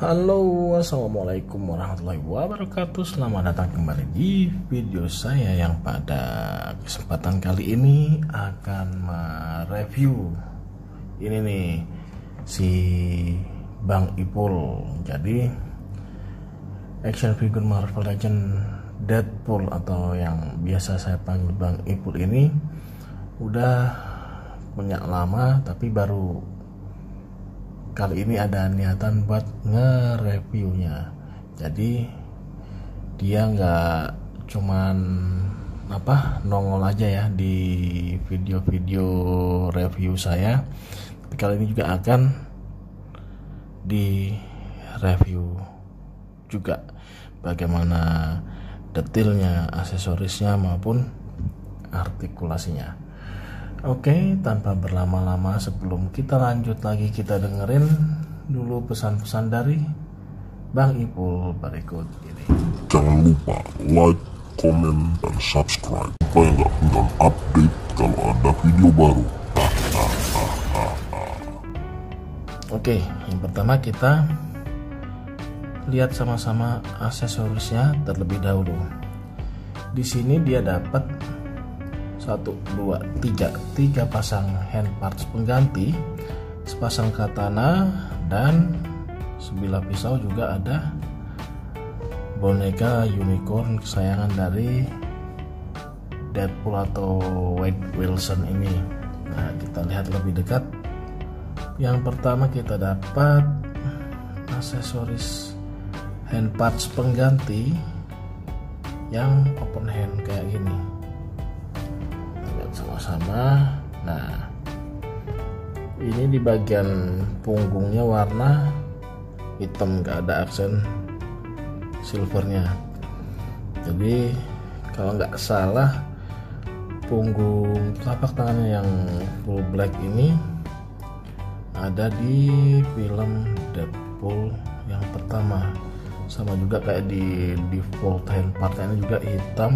Halo assalamualaikum warahmatullahi wabarakatuh. Selamat datang kembali di video saya yang pada kesempatan kali ini akan mereview Ini nih si Bang Ipul. Jadi action figure Marvel Legend Deadpool atau yang biasa saya panggil Bang Ipul ini Udah punya lama tapi baru kali ini ada niatan buat nge-reviewnya. Jadi dia nggak cuman apa nongol aja ya di video-video review saya. Tapi kali ini juga akan di review juga bagaimana detailnya aksesorisnya maupun artikulasinya Oke, tanpa berlama-lama sebelum kita lanjut lagi kita dengerin dulu pesan-pesan dari Bang Ipul berikut ini. Jangan lupa like, komen, dan subscribe supaya nggak ketinggalan update kalau ada video baru. Oke, yang pertama kita lihat sama-sama aksesorisnya terlebih dahulu. Di sini dia dapat satu dua tiga. Tiga pasang hand parts pengganti sepasang katana dan sebilah pisau juga ada boneka unicorn kesayangan dari Deadpool atau Wade Wilson ini. Nah kita lihat lebih dekat. Yang pertama kita dapat aksesoris hand parts pengganti yang open hand kayak gini sama-sama. Nah ini di bagian punggungnya warna hitam gak ada aksen silvernya. Jadi kalau nggak salah punggung telapak tangannya yang full black ini ada di film Deadpool yang pertama. Sama juga kayak di default hand partnya juga hitam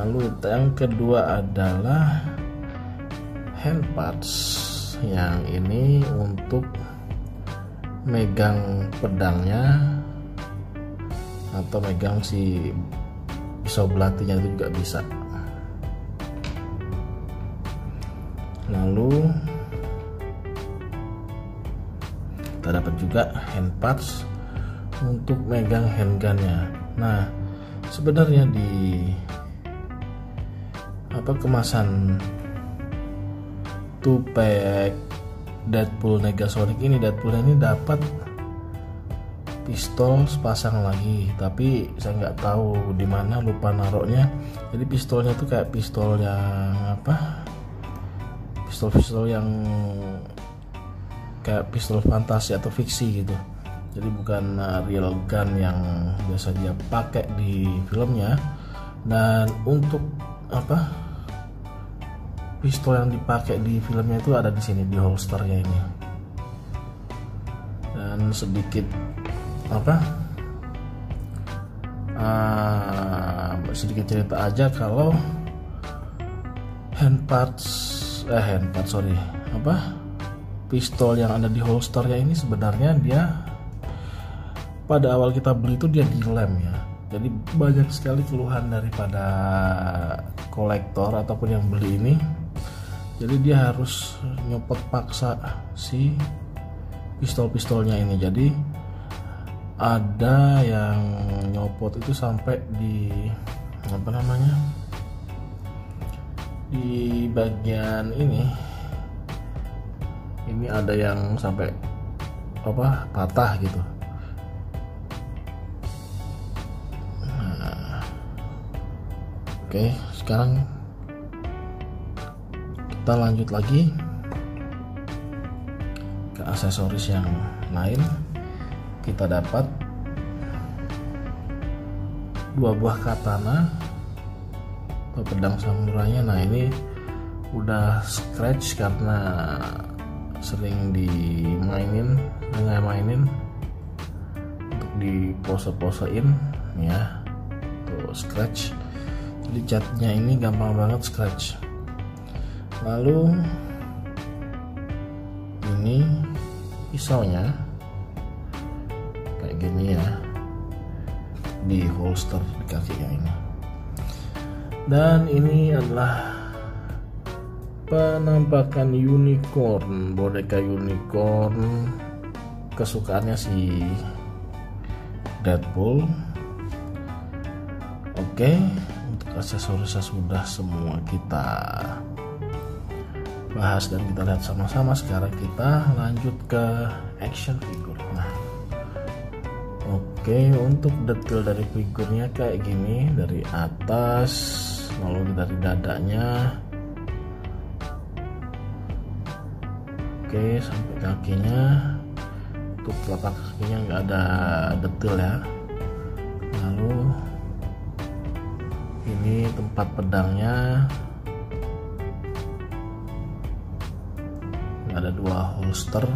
lalu yang kedua adalah hand parts. Yang ini untuk megang pedangnya atau megang si pisau belatinya itu juga bisa. Lalu kita dapat juga hand parts untuk megang handgunnya. Nah sebenarnya di apa kemasan pack Deadpool Negasonic ini Deadpool ini dapat pistol sepasang lagi. Tapi saya nggak tahu di mana lupa naroknya. Jadi pistolnya tuh kayak pistol yang apa? Pistol-pistol yang kayak pistol fantasi atau fiksi gitu. Jadi bukan uh, real gun yang biasa dia pakai di filmnya. Dan untuk apa pistol yang dipakai di filmnya itu ada di sini di holsternya ini. Dan sedikit apa? Uh, sedikit cerita aja kalau hand parts eh hand parts sorry apa? Pistol yang ada di holsternya ini sebenarnya dia pada awal kita beli itu dia dilem ya. Jadi banyak sekali keluhan daripada kolektor ataupun yang beli ini jadi dia harus nyopot paksa si pistol-pistolnya ini. Jadi ada yang nyopot itu sampai di apa namanya di bagian ini. Ini ada yang sampai apa patah gitu. Nah, oke sekarang kita lanjut lagi ke aksesoris yang lain. Kita dapat dua buah katana atau pedang samurainya. Nah ini udah scratch karena sering dimainin nggak mainin untuk di pose-posein ya. Tuh scratch. Jadi catnya ini gampang banget scratch lalu ini pisaunya. Gini ya. Di holster di kakinya ini. Dan ini adalah penampakan unicorn boneka unicorn. Kesukaannya si Deadpool. Oke untuk aksesorisnya sudah semua kita bahas dan kita lihat sama-sama. Sekarang kita lanjut ke action figure. Nah oke untuk detail dari figurnya kayak gini dari atas lalu dari dadanya. Oke sampai kakinya. Untuk telapak kakinya nggak ada detail ya. Lalu ini tempat pedangnya ada dua holster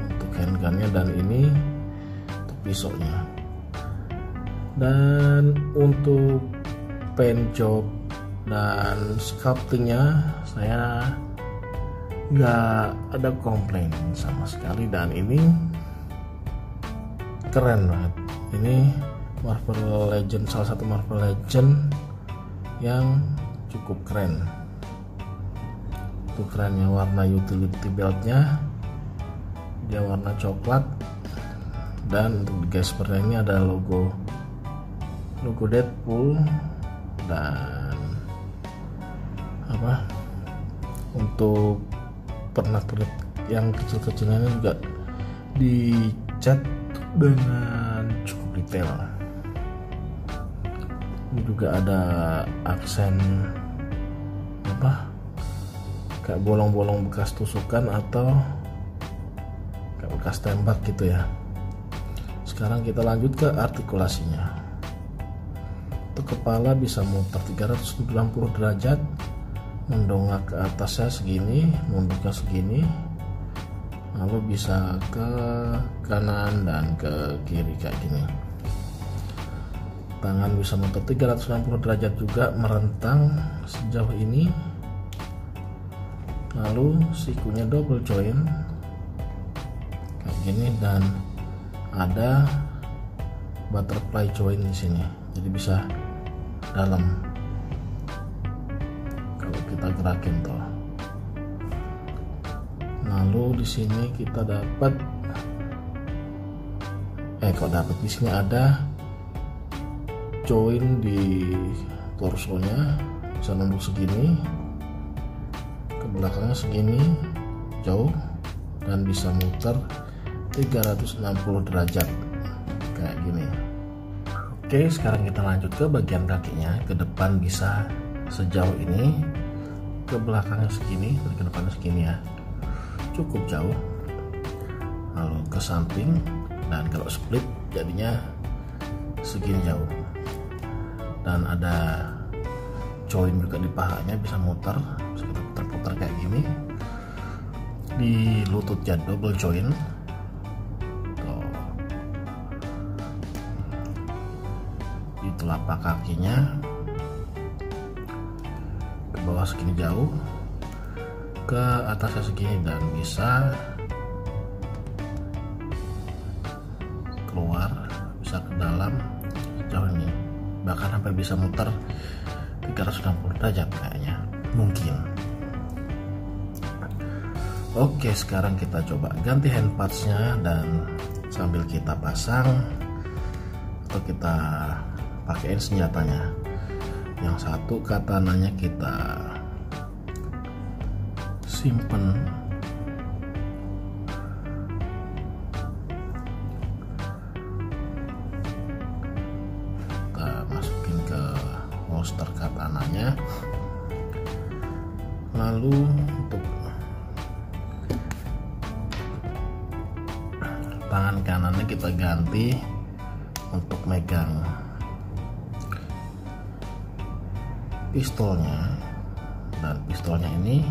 untuk handgunnya dan ini untuk pisaunya dan untuk paint job dan sculptingnya saya nggak ada komplain sama sekali. Dan ini keren banget. Ini Marvel Legend salah satu Marvel Legend yang cukup keren itu kerennya warna utility beltnya. Dia warna coklat. Dan untuk gaspernya ini ada logo logo Deadpool. Dan apa? Untuk pernak-pernik yang kecil-kecilnya ini juga dicat dengan cukup detail. Ini juga ada aksen apa kayak bolong-bolong bekas tusukan atau kayak bekas tembak gitu ya. Sekarang kita lanjut ke artikulasinya. Untuk kepala bisa muter 390 derajat mendongak ke atasnya segini mundurnya segini lalu bisa ke kanan dan ke kiri kayak gini. Tangan bisa muter 360 derajat juga merentang sejauh ini lalu sikunya double join. Kayak gini dan ada butterfly join di sini. Jadi bisa dalam. Kalau kita gerakin tuh. Lalu di sini kita dapat eh kok dapat? Di sini ada join di torsonya. Bisa nembus segini belakangnya segini jauh dan bisa muter 360 derajat. Kayak gini. Oke sekarang kita lanjut ke bagian kakinya. Ke depan bisa sejauh ini. Ke belakangnya segini ke depannya segini ya. Cukup jauh. Lalu ke samping dan kalau split jadinya segini jauh. Dan ada join juga di pahanya bisa muter putar-putar kayak gini di lututnya double join di telapak kakinya ke bawah segini jauh ke atasnya segini dan bisa keluar bisa ke dalam jauh ini. Bahkan hampir bisa muter 360 derajat kayaknya. Mungkin oke sekarang kita coba ganti hand dan sambil kita pasang atau kita pakaiin senjatanya. Yang satu katananya kita simpen. Kita masukin ke holster katananya. Lalu untuk tangan kanannya kita ganti untuk megang pistolnya. Dan pistolnya ini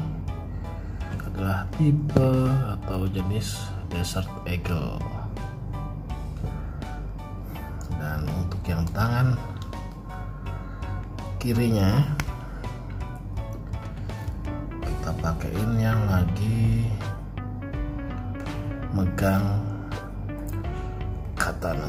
adalah tipe atau jenis Desert Eagle. Dan untuk yang tangan kirinya kita pakaiin yang lagi megang kelihatan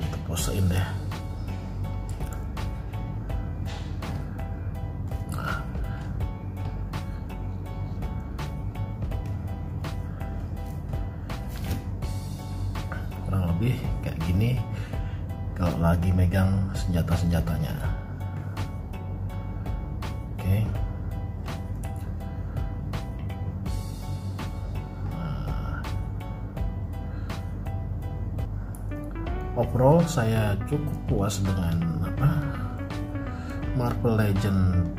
kita posein deh lagi megang senjata-senjatanya. Oke. Nah. overall saya cukup puas dengan apa Marvel Legend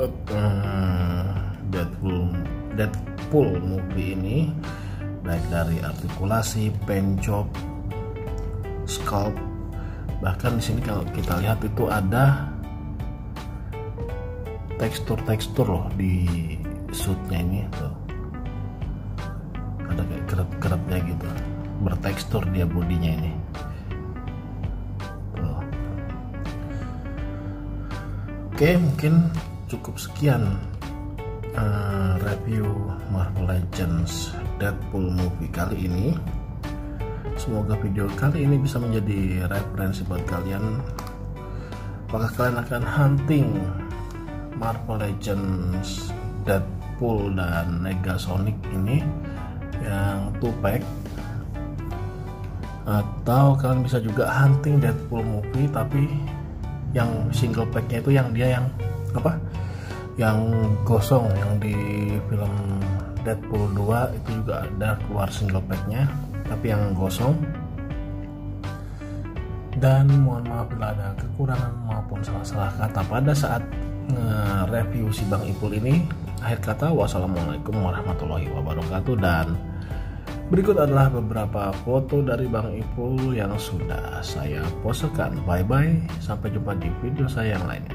uh, Deadpool Deadpool movie ini. Baik dari artikulasi, paint job, sculpt, bahkan di sini kalau kita lihat itu ada tekstur-tekstur loh di suitnya ini tuh. ada kayak keret-keretnya gitu bertekstur dia bodinya ini tuh. oke mungkin cukup sekian uh, review Marvel Legends Deadpool movie kali ini semoga video kali ini bisa menjadi referensi buat kalian. Apakah kalian akan hunting Marvel Legends Deadpool dan Negasonic ini yang two pack atau kalian bisa juga hunting Deadpool movie tapi yang single packnya itu yang dia yang apa? Yang gosong yang di film Deadpool 2 itu juga ada keluar single packnya tapi yang gosong. Dan mohon maaf bila ada kekurangan maupun salah-salah kata. Pada saat review si Bang Ipul ini akhir kata wassalamualaikum warahmatullahi wabarakatuh. Dan berikut adalah beberapa foto dari Bang Ipul yang sudah saya posekan bye bye sampai jumpa di video saya yang lainnya